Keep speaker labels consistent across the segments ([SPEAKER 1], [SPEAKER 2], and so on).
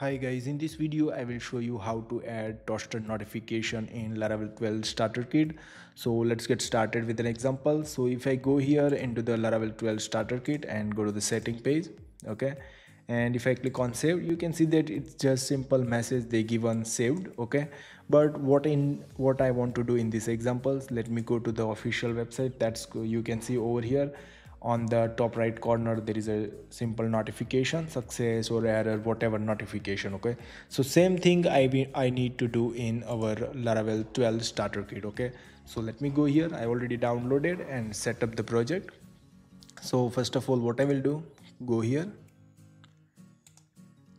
[SPEAKER 1] Hi guys, in this video I will show you how to add toaster notification in Laravel 12 starter kit. So let's get started with an example. So if I go here into the Laravel 12 starter kit and go to the setting page, okay, and if I click on save, you can see that it's just simple message they give on saved, okay. But what in what I want to do in this examples, let me go to the official website. That's you can see over here on the top right corner there is a simple notification success or error whatever notification okay? So same thing i be, i need to do in our laravel 12 starter kit okay? So let me go here. I already downloaded and set up the project. So first of all what i will do go here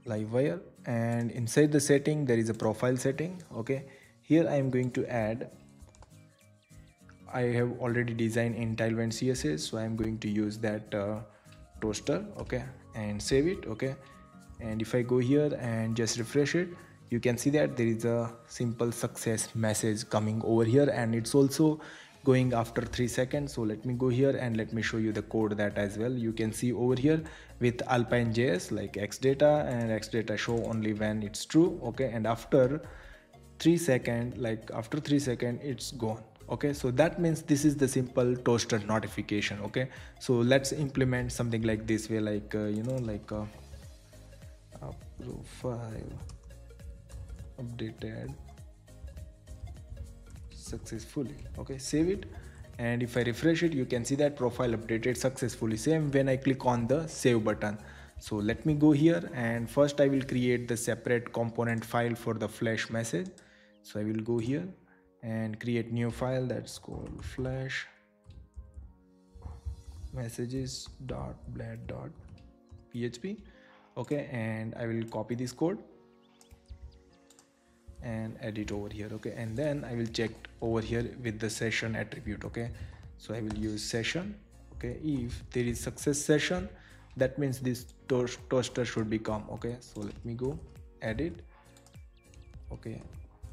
[SPEAKER 1] livewire and inside the setting there is a profile setting okay? Here i am going to add I have already designed in Tailwind CSS so I'm going to use that uh, toaster okay and save it okay. And if I go here and just refresh it you can see that there is a simple success message coming over here and it's also going after three seconds. So let me go here and let me show you the code that as well. You can see over here with alpine js like x data and x data show only when it's true okay. And after three second like after three second it's gone okay so that means this is the simple toaster notification okay? So let's implement something like this way like uh, you know like uh, uh, profile updated successfully okay? Save it and if i refresh it you can see that profile updated successfully. Same when i click on the save button. So let me go here and first i will create the separate component file for the flash message. So i will go here and create new file that's called flash messages dot dot php. Okay and i will copy this code and edit over here. Okay and then i will check over here with the session attribute. Okay so i will use session. Okay if there is success session that means this to toaster should become. Okay so let me go edit. Okay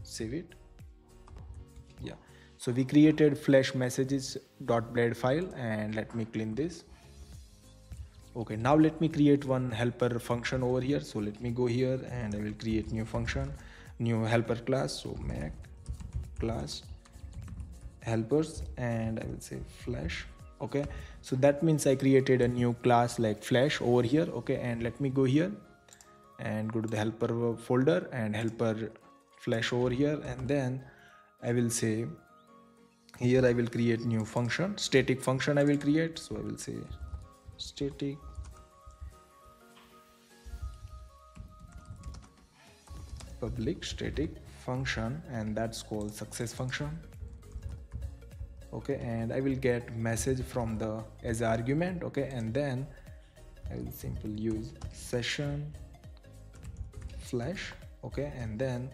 [SPEAKER 1] save it so we created flash messages dot blade file and let me clean this. Okay now let me create one helper function over here. So let me go here and i will create new function new helper class. So make class helpers and i will say flash. Okay so that means i created a new class like flash over here. Okay and let me go here and go to the helper folder and helper flash over here. And then I will say here I will create new function. Static function I will create. So I will say static. Public static function and that's called success function. Okay and I will get message from the as argument. Okay and then I will simply use session flash. Okay and then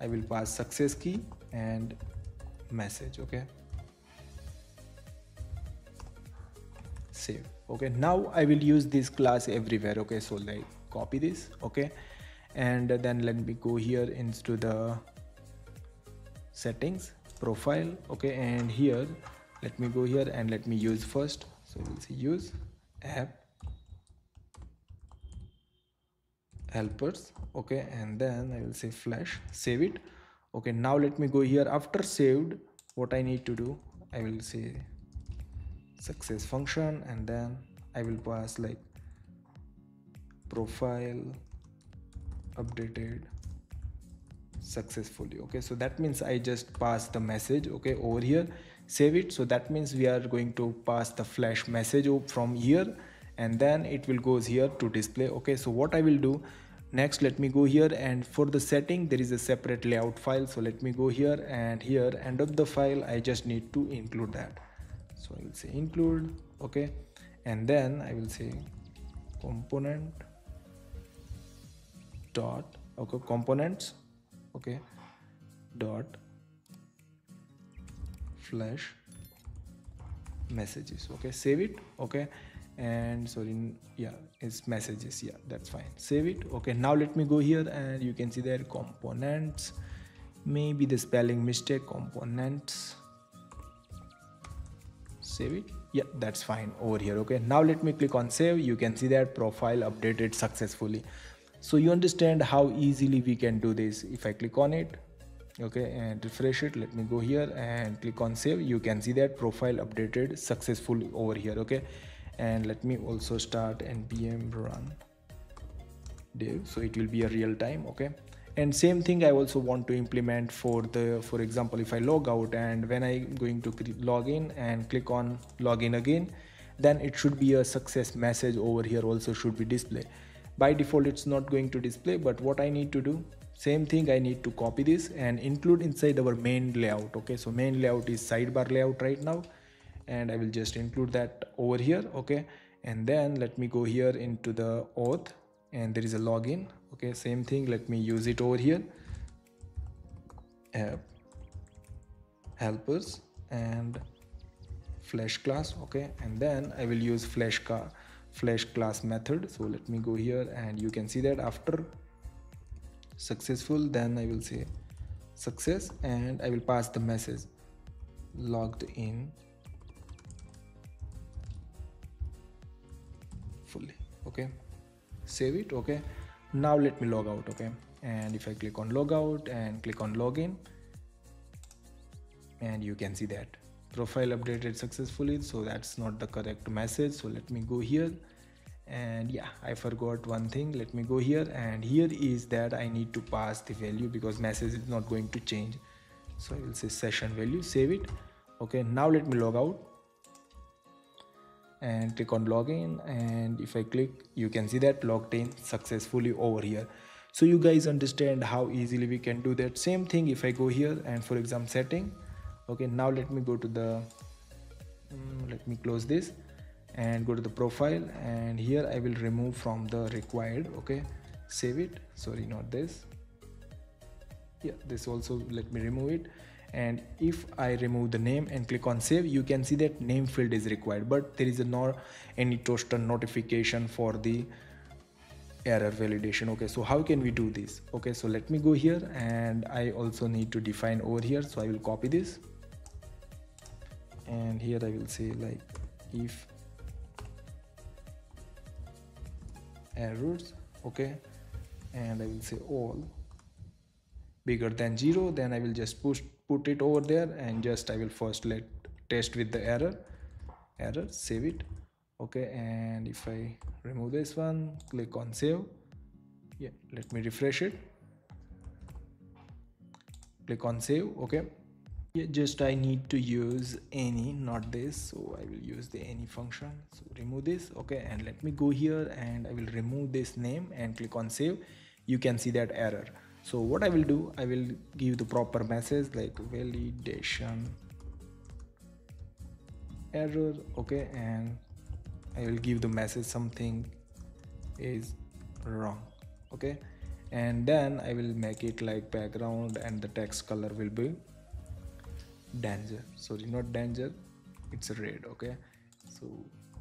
[SPEAKER 1] I will pass success key and message okay? Save okay? Now i will use this class everywhere okay? So like copy this okay? And then let me go here into the settings profile okay? And here let me go here and let me use first. So we'll say use app helpers okay? And then i will say flash save it okay now let me go here. After saved what I need to do I will say success function and then I will pass like profile updated successfully. Okay so that means I just pass the message okay over here. Save it. So that means we are going to pass the flash message from here and then it will goes here to display. Okay so what I will do next let me go here and for the setting there is a separate layout file. So let me go here and here end of the file I just need to include that. So I will say include okay. And then I will say component dot okay components okay dot flash messages okay. Save it okay and sorry yeah it's messages. Yeah that's fine. Save it. Okay now let me go here and you can see there components. Maybe the spelling mistake components. Save it. Yeah that's fine. Over here. Okay now let me click on save. You can see that profile updated successfully. So you understand how easily we can do this. If i click on it okay and refresh it let me go here and click on save. You can see that profile updated successfully over here. Okay and let me also start npm run. Dev so it will be a real time okay? And same thing i also want to implement for the for example if i log out and when i'm going to log in and click on login again then it should be a success message over here also should be display. By default it's not going to display but what i need to do same thing i need to copy this and include inside our main layout okay? So main layout is sidebar layout right now and i will just include that over here okay? And then let me go here into the auth and there is a login okay? Same thing let me use it over here. Helpers and flash class okay? And then i will use flash car flash class method. So let me go here and you can see that after successful then i will say success and i will pass the message logged in okay? Save it okay? Now let me log out okay? And if i click on logout and click on login and you can see that. Profile updated successfully so that's not the correct message. So let me go here. And yeah i forgot one thing. Let me go here. And here is that i need to pass the value because message is not going to change. So i will say session value save it. Okay now let me log out and click on login and if I click you can see that logged in successfully over here. So you guys understand how easily we can do that. Same thing if I go here and for example setting. Okay now let me go to the um, let me close this and go to the profile. And here I will remove from the required. Okay save it. Sorry not this. Yeah this also let me remove it and if I remove the name and click on save you can see that name field is required but there is not any toaster notification for the error validation. Okay so how can we do this? Okay so let me go here and I also need to define over here so I will copy this. And here I will say like if errors okay and I will say all bigger than zero then I will just push put it over there and just I will first let test with the error. Error save it. Okay and if I remove this one click on save. Yeah let me refresh it. Click on save okay. Yeah just I need to use any not this so I will use the any function. So remove this okay and let me go here and I will remove this name and click on save. You can see that error so what I will do I will give the proper message like validation error okay? And I will give the message something is wrong okay? And then I will make it like background and the text color will be danger. Sorry not danger it's red okay? So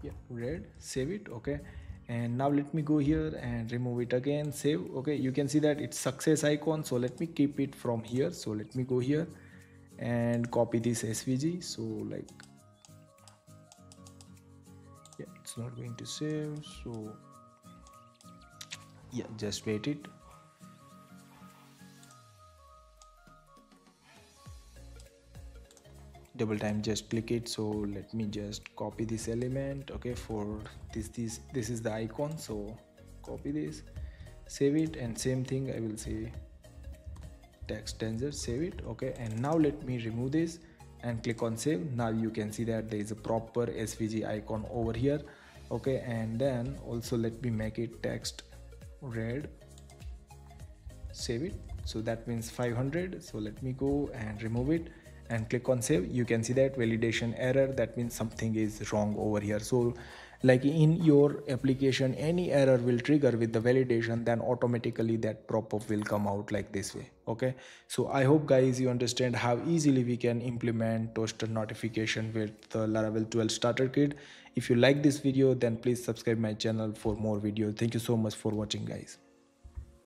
[SPEAKER 1] yeah red save it okay and now let me go here and remove it again. Save. Okay you can see that it's success icon. So let me keep it from here. So let me go here and copy this svg so like yeah it's not going to save. So yeah just wait it double time just click it. So let me just copy this element okay for this this this is the icon. So copy this save it and same thing i will say text danger save it okay. And now let me remove this and click on save. Now you can see that there is a proper svg icon over here okay. And then also let me make it text red save it. So that means 500 so let me go and remove it and click on save you can see that validation error that means something is wrong over here. So like in your application any error will trigger with the validation then automatically that pop-up will come out like this way okay? So i hope guys you understand how easily we can implement toaster notification with the laravel 12 starter kit. If you like this video then please subscribe my channel for more videos thank you so much for watching guys